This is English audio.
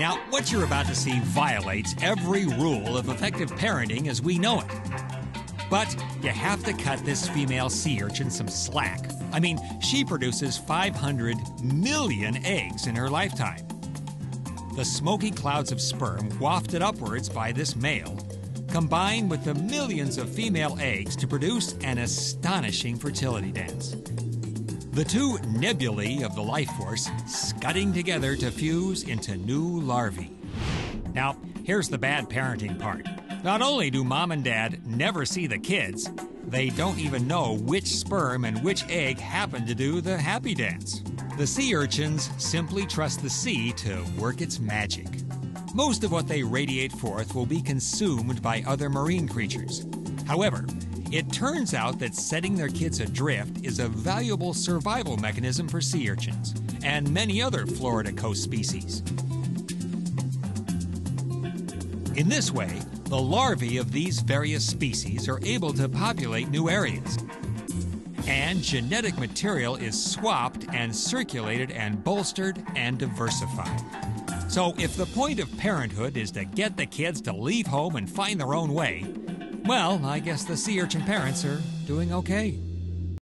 Now, what you're about to see violates every rule of effective parenting as we know it. But you have to cut this female sea urchin some slack. I mean, she produces 500 million eggs in her lifetime. The smoky clouds of sperm wafted upwards by this male combine with the millions of female eggs to produce an astonishing fertility dance. The two nebulae of the life force scudding together to fuse into new larvae. Now, here's the bad parenting part. Not only do mom and dad never see the kids, they don't even know which sperm and which egg happen to do the happy dance. The sea urchins simply trust the sea to work its magic. Most of what they radiate forth will be consumed by other marine creatures. However, it turns out that setting their kids adrift is a valuable survival mechanism for sea urchins and many other Florida coast species. In this way, the larvae of these various species are able to populate new areas. And genetic material is swapped and circulated and bolstered and diversified. So, if the point of parenthood is to get the kids to leave home and find their own way, well, I guess the sea urchin parents are doing okay.